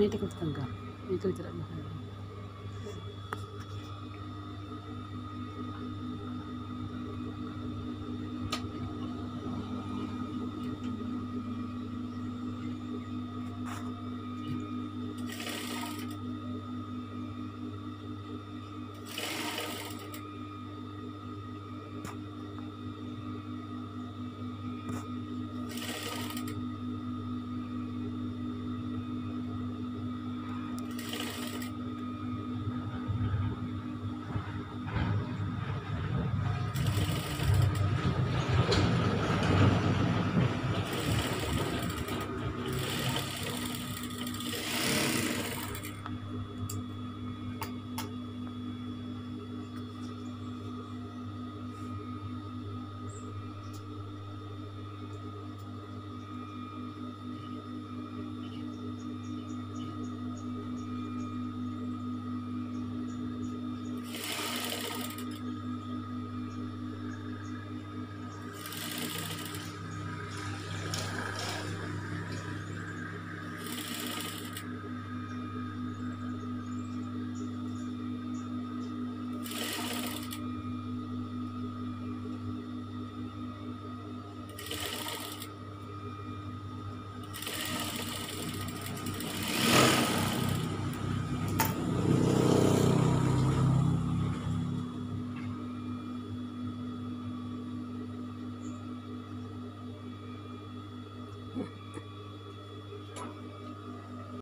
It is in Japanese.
May takot kang ka. May takot lang mahal.